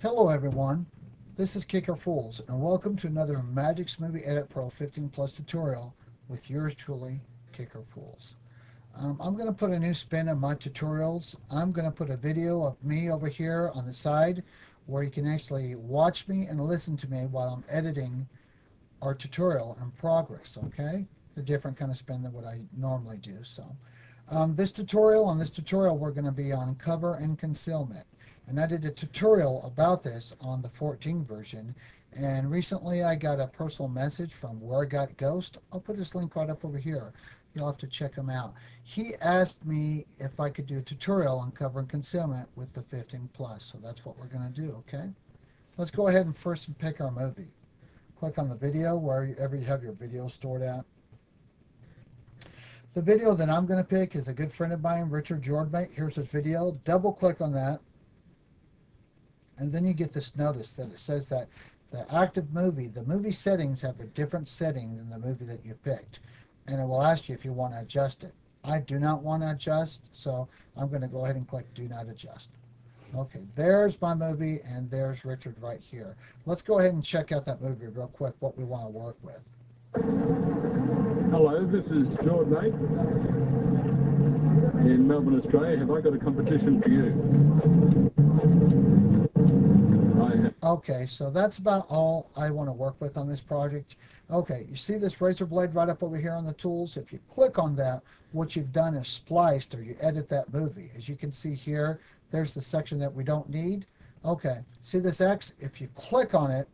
Hello everyone, this is Kicker Fools and welcome to another Magix Movie Edit Pro 15 Plus tutorial with yours truly, Kicker Fools. Um, I'm going to put a new spin on my tutorials. I'm going to put a video of me over here on the side where you can actually watch me and listen to me while I'm editing our tutorial in progress, okay? A different kind of spin than what I normally do. So, um, this tutorial, on this tutorial, we're going to be on cover and concealment. And I did a tutorial about this on the 14 version. And recently I got a personal message from Where Got Ghost. I'll put this link right up over here. You'll have to check him out. He asked me if I could do a tutorial on covering concealment with the 15 plus. So that's what we're going to do, okay? Let's go ahead and first pick our movie. Click on the video wherever you have your video stored at. The video that I'm going to pick is a good friend of mine, Richard Jordmate. Here's his video. Double click on that and then you get this notice that it says that the active movie, the movie settings have a different setting than the movie that you picked. And it will ask you if you want to adjust it. I do not want to adjust, so I'm going to go ahead and click Do Not Adjust. Okay, there's my movie, and there's Richard right here. Let's go ahead and check out that movie real quick, what we want to work with. Hello, this is Jordan Knight in Melbourne, Australia. Have I got a competition for you? Okay, so that's about all I want to work with on this project. Okay, you see this razor blade right up over here on the tools? If you click on that, what you've done is spliced or you edit that movie. As you can see here, there's the section that we don't need. Okay, see this X? If you click on it,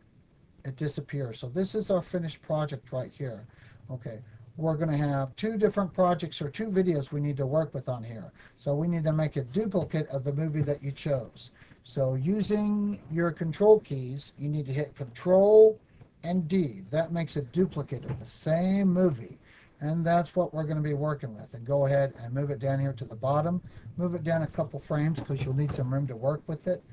it disappears. So this is our finished project right here. Okay, we're going to have two different projects or two videos we need to work with on here. So we need to make a duplicate of the movie that you chose. So using your control keys, you need to hit control and D. That makes a duplicate of the same movie. And that's what we're going to be working with. And go ahead and move it down here to the bottom. Move it down a couple frames because you'll need some room to work with it.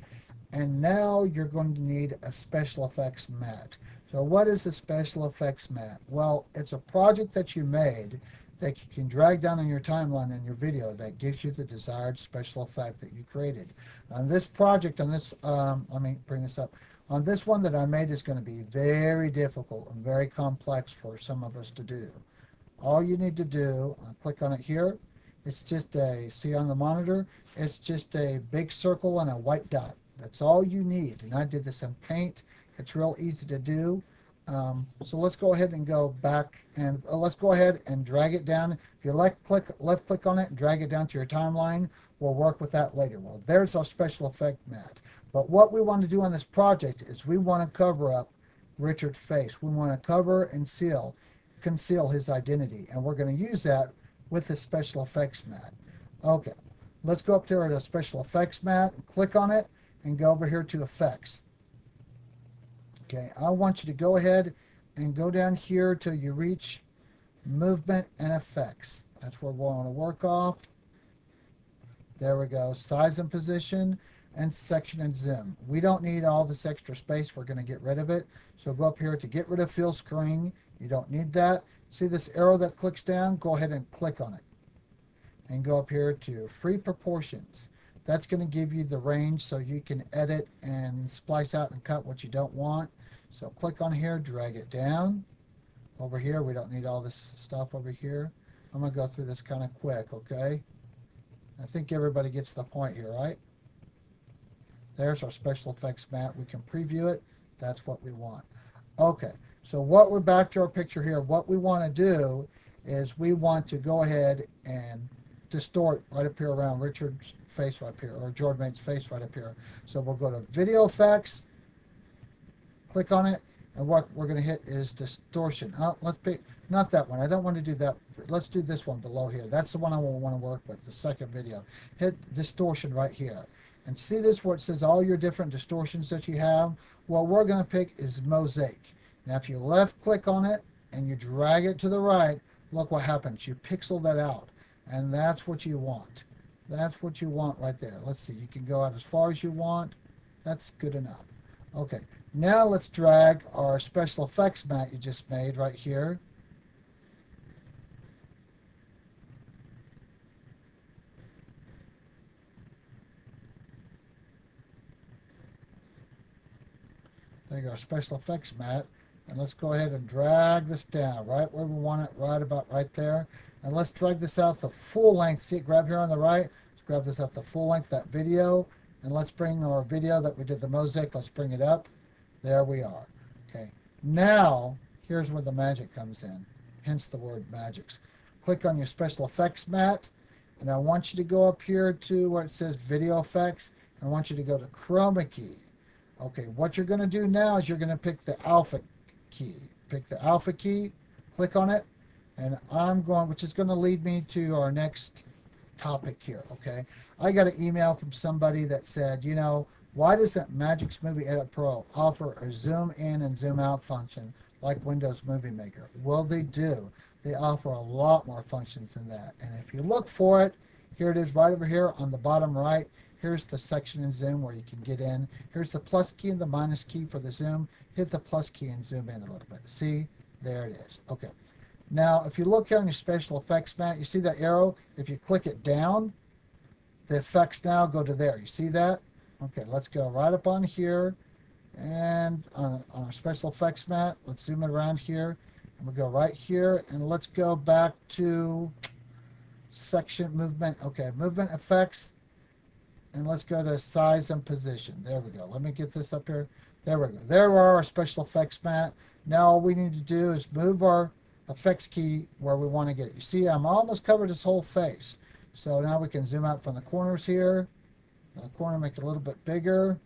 And now you're going to need a special effects mat. So what is a special effects mat? Well, it's a project that you made that you can drag down on your timeline in your video that gives you the desired special effect that you created. On this project, on this, um, let me bring this up. On this one that I made is going to be very difficult and very complex for some of us to do. All you need to do, I'll click on it here, it's just a, see on the monitor, it's just a big circle and a white dot. That's all you need. And I did this in paint. It's real easy to do. Um, so let's go ahead and go back and uh, let's go ahead and drag it down. If you left click, left click on it and drag it down to your timeline, we'll work with that later. Well, there's our special effect mat. But what we want to do on this project is we want to cover up Richard's face. We want to cover and seal, conceal his identity. And we're going to use that with the special effects mat. Okay, let's go up to the special effects mat, click on it, and go over here to effects. Okay, I want you to go ahead and go down here till you reach movement and effects. That's where we want to work off. There we go. Size and position and section and zoom. We don't need all this extra space. We're going to get rid of it. So go up here to get rid of fill screen. You don't need that. See this arrow that clicks down? Go ahead and click on it. And go up here to free proportions. That's going to give you the range so you can edit and splice out and cut what you don't want. So click on here, drag it down. Over here, we don't need all this stuff over here. I'm going to go through this kind of quick, okay? I think everybody gets the point here, right? There's our special effects mat. We can preview it. That's what we want. Okay, so what we're back to our picture here. What we want to do is we want to go ahead and distort right up here around Richard's face right here, or Jordmate's face right up here. So we'll go to Video Effects, click on it, and what we're going to hit is distortion. Uh, let's pick, not that one. I don't want to do that. Let's do this one below here. That's the one I want to work with, the second video. Hit distortion right here. And see this where it says all your different distortions that you have? What we're going to pick is mosaic. Now if you left click on it and you drag it to the right, look what happens. You pixel that out. And that's what you want. That's what you want right there. Let's see. You can go out as far as you want. That's good enough. Okay, now let's drag our special effects mat you just made right here. There you go, special effects mat. And let's go ahead and drag this down right where we want it, right about right there. And let's drag this out the full length. See it grab here on the right? Let's grab this out the full length, that video. And let's bring our video that we did the mosaic, let's bring it up. There we are. Okay. Now, here's where the magic comes in. Hence the word Magix. Click on your special effects mat. And I want you to go up here to where it says video effects. I want you to go to chroma key. Okay, what you're going to do now is you're going to pick the alpha key. Pick the alpha key, click on it, and I'm going, which is going to lead me to our next topic here, okay? I got an email from somebody that said, you know, why doesn't Magix Movie Edit Pro offer a zoom in and zoom out function like Windows Movie Maker? Well, they do. They offer a lot more functions than that. And if you look for it, here it is right over here on the bottom right. Here's the section in zoom where you can get in. Here's the plus key and the minus key for the zoom. Hit the plus key and zoom in a little bit. See, there it is. Okay. Now, if you look here on your special effects mat, you see that arrow? If you click it down, the effects now go to there. You see that? Okay, let's go right up on here and on, on our special effects mat, let's zoom it around here. And we'll go right here and let's go back to section movement. Okay, movement effects. And let's go to size and position. There we go. Let me get this up here. There we go. There are our special effects mat. Now all we need to do is move our effects key where we want to get it. You see, I'm almost covered this whole face. So now we can zoom out from the corners here. The corner make it a little bit bigger.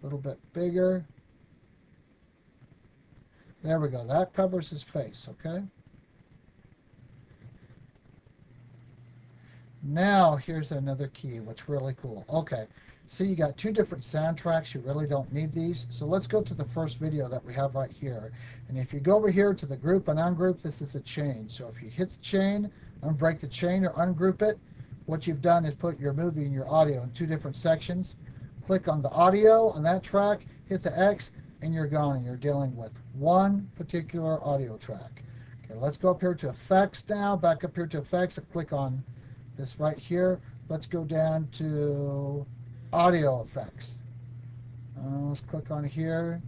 A little bit bigger. There we go. That covers his face, okay? Now, here's another key, what's really cool. Okay, see you got two different soundtracks. You really don't need these. So let's go to the first video that we have right here. And if you go over here to the group and ungroup, this is a chain. So if you hit the chain, unbreak the chain or ungroup it, what you've done is put your movie and your audio in two different sections. Click on the audio on that track, hit the X, and you're gone. And you're dealing with one particular audio track. Okay, let's go up here to effects now. Back up here to effects and click on this right here. Let's go down to audio effects. Uh, let's click on here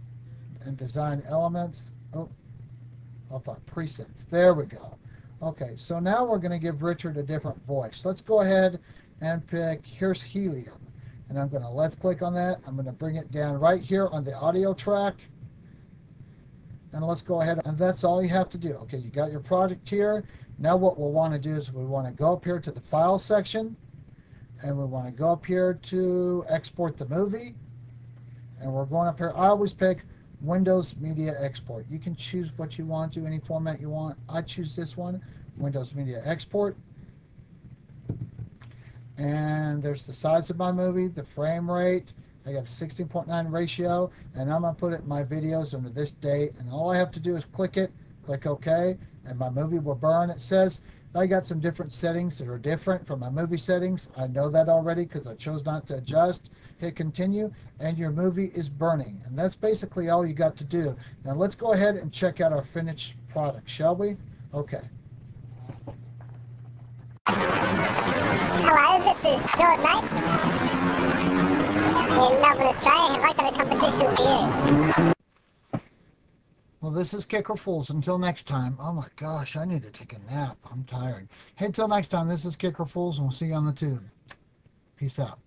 and design elements. Oh, off our presets. There we go. Okay, so now we're going to give Richard a different voice. Let's go ahead and pick, here's helium. And I'm going to left click on that. I'm going to bring it down right here on the audio track. And let's go ahead, and that's all you have to do. Okay, you got your project here. Now what we'll want to do is we want to go up here to the file section and we want to go up here to export the movie and we're going up here. I always pick Windows Media Export. You can choose what you want to, any format you want. I choose this one, Windows Media Export. And there's the size of my movie, the frame rate. I got a 16.9 ratio and I'm going to put it in my videos under this date and all I have to do is click it, click OK and my movie will burn. It says I got some different settings that are different from my movie settings. I know that already because I chose not to adjust. Hit continue and your movie is burning. And that's basically all you got to do. Now let's go ahead and check out our finished product, shall we? Okay. Hello, this is Short Mate in Melbourne, Australia. Have I got a competition for you? This is Kicker Fools. Until next time. Oh my gosh, I need to take a nap. I'm tired. Hey, until next time, this is Kicker Fools, and we'll see you on the tube. Peace out.